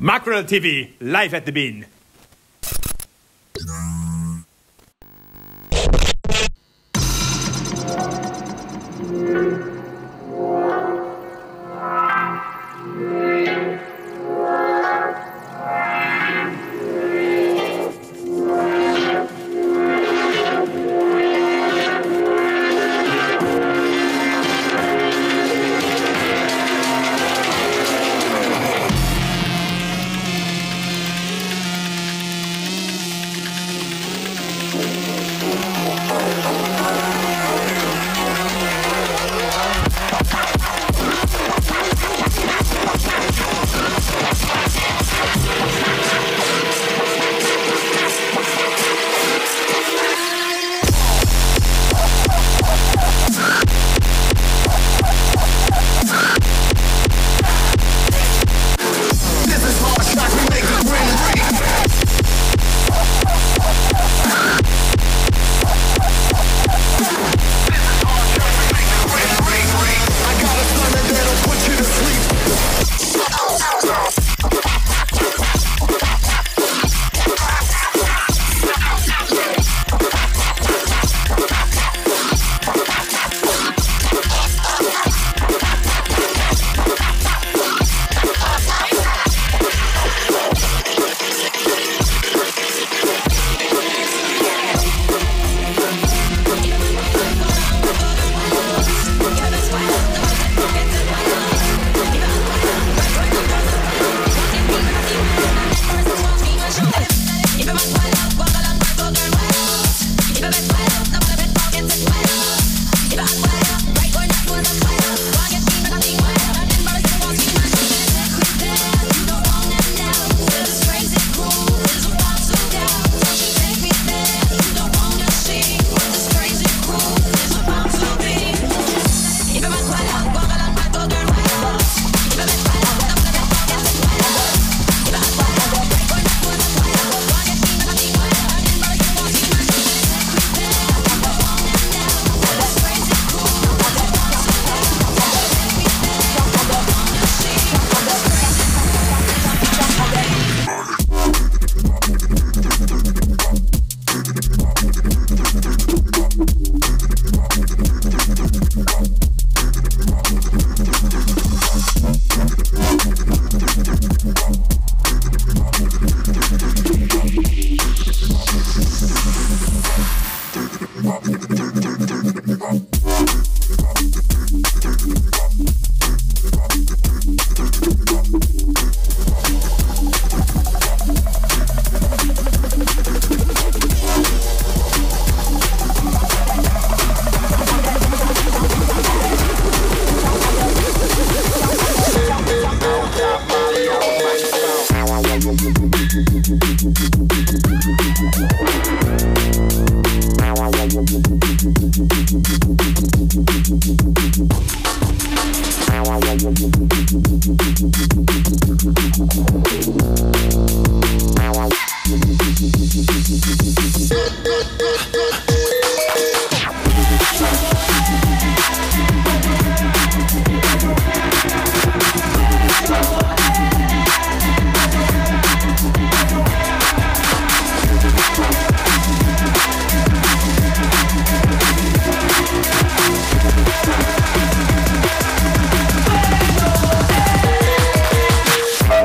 MAKReL TV, live at the Bin.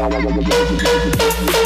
I don't.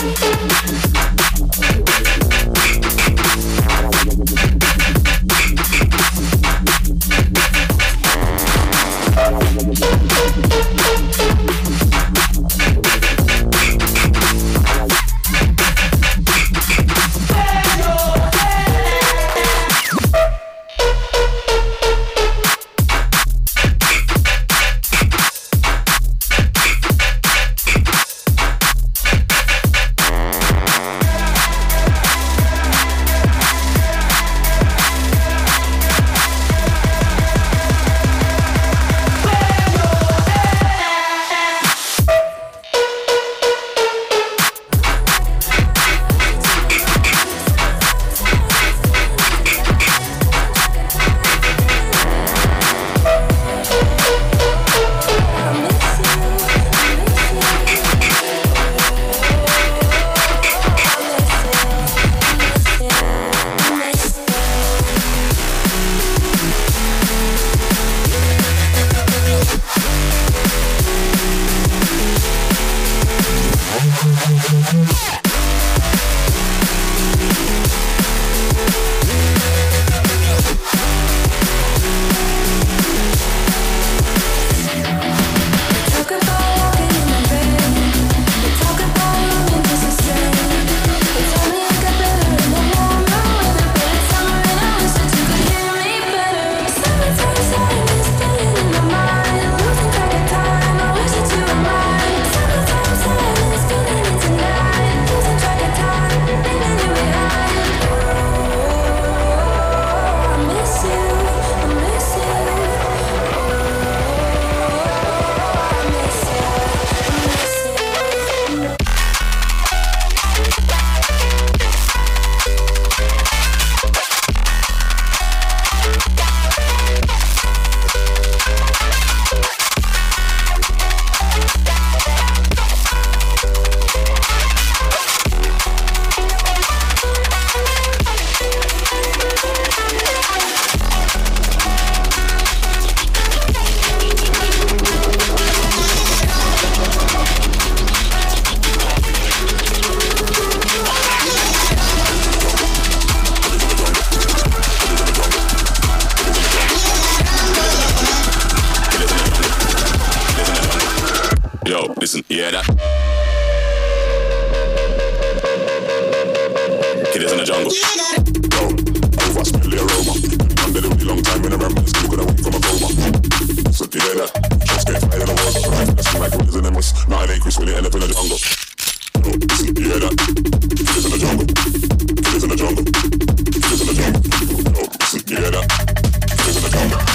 Jungle.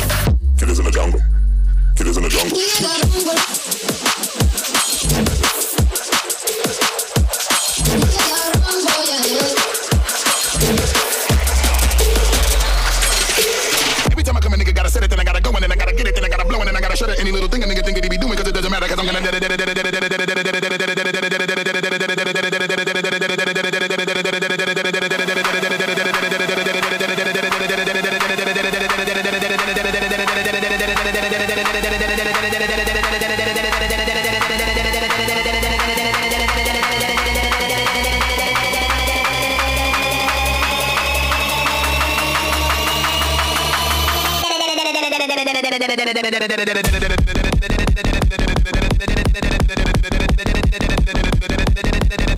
Killers in the jungle. Killers in the jungle.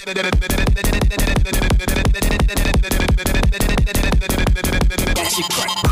That shit crack.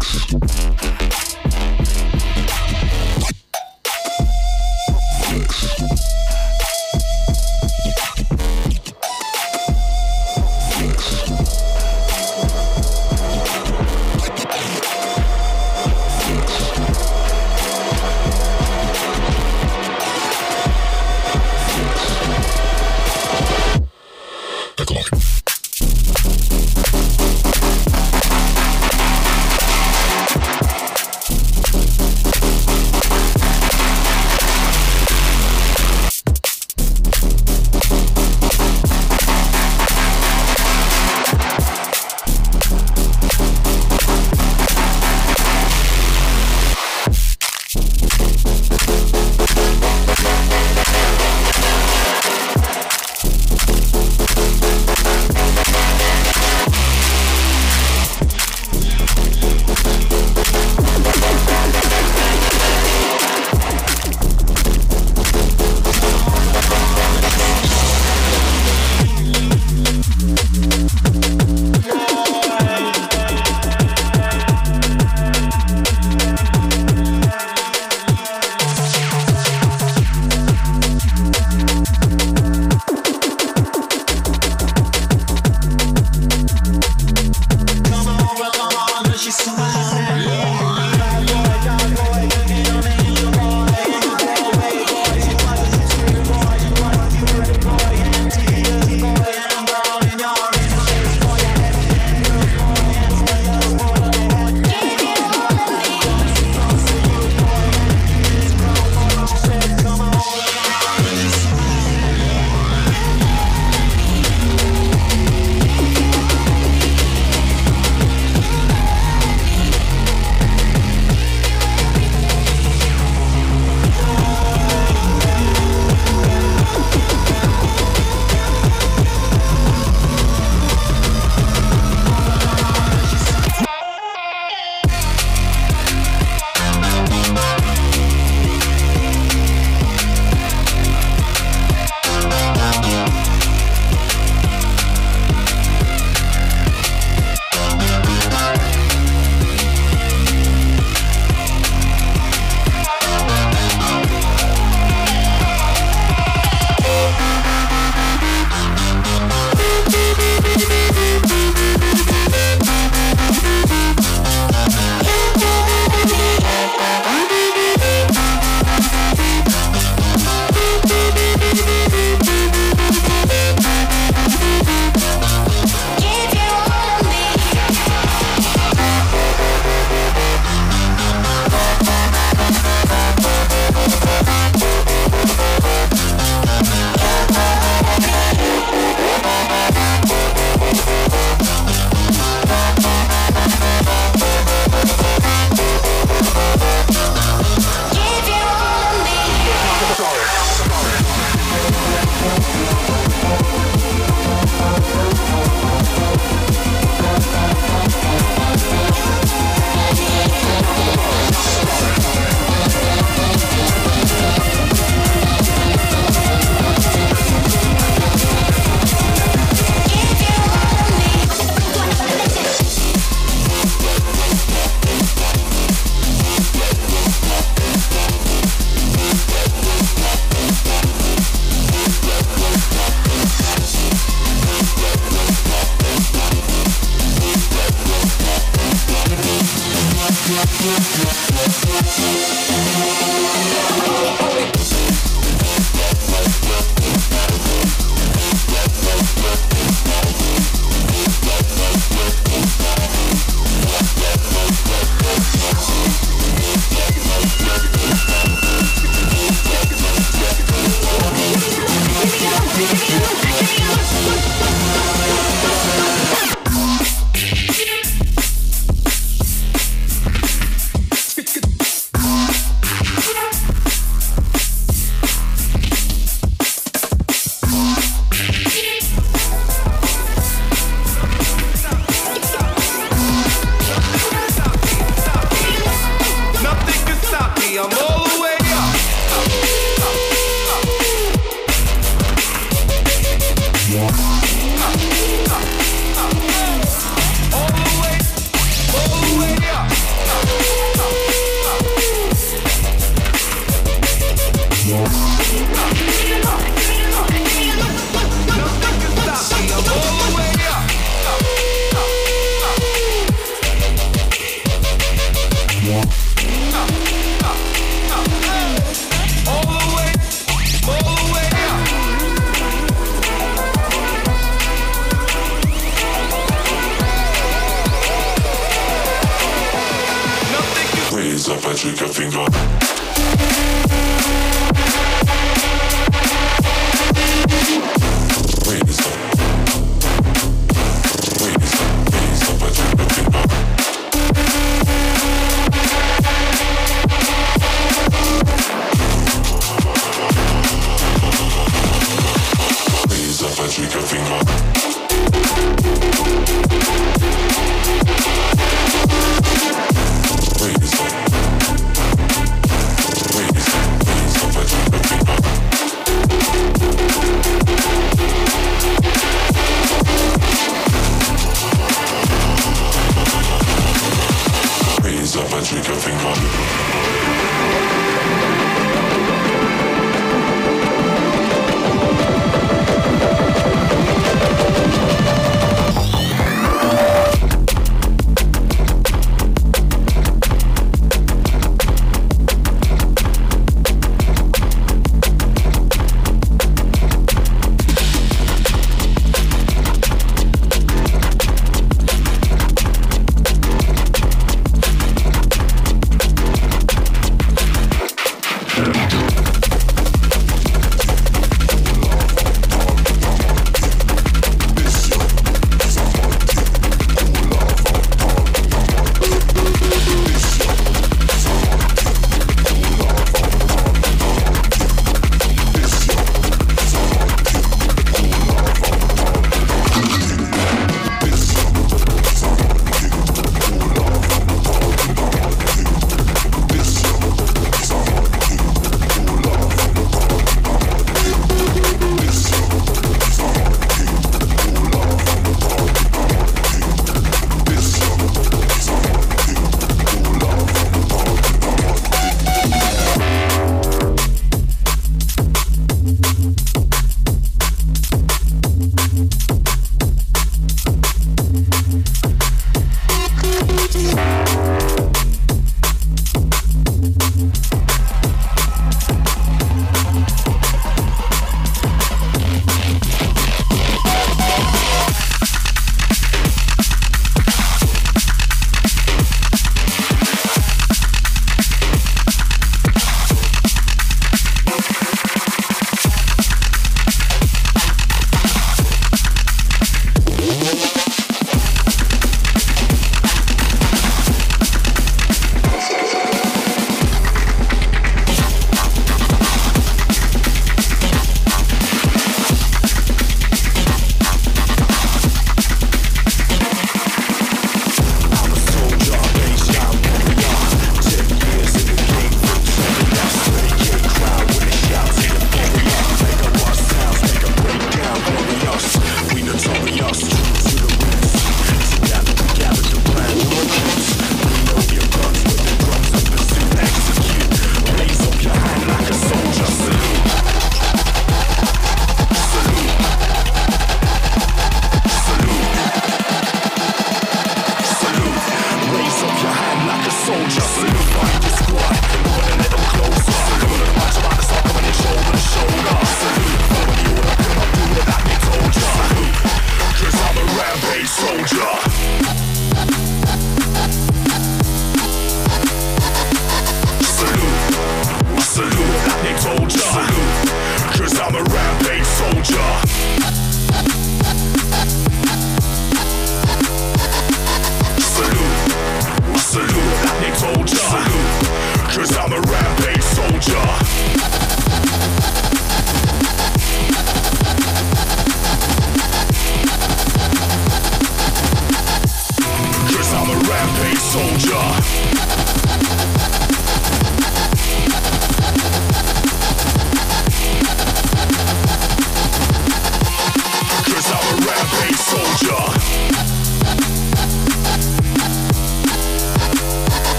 Mix. Thank you.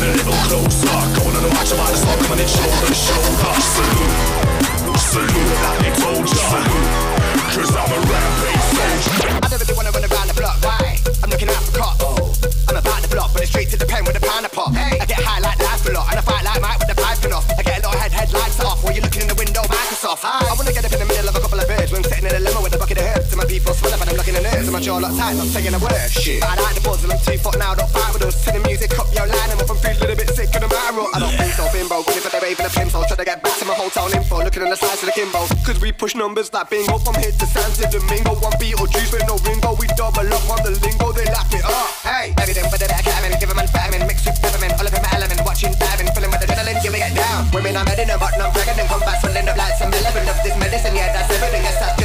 Coming a little closer. Going on the march, I'm on the start coming in shoulder to shoulder. Salute, salute, like they told ya. Cause I'm a rampage soldier. I never do wanna run around the block, why? I'm looking out for cops. Oh. I'm about the block, but it's straight to the pen with a I'm looking in the nerves, and my jaw locked tight, not saying a word. Shit. I like the buzz and I'm two foot now, don't fight with us. Send the music up your line, and I'm feeling a little bit sick, no matter what. I don't think so, bimbo. Good if they're raving a pimp, so try to get back to my hometown info. Looking on the sides of the Kimbo. Cause we push numbers like bingo from here to Santo Domingo. One Beetlejuice with no Ringo. We double up on the lingo, they lap it up. Hey, everything but the back cabin, give 'em and famine, with peppermint, all of him element, watching diving, filling with adrenaline, give me it down. Women I'm heading about, not pregnant, come back, swelling up like some eleven of this medicine, yeah, that's everything, yes, that's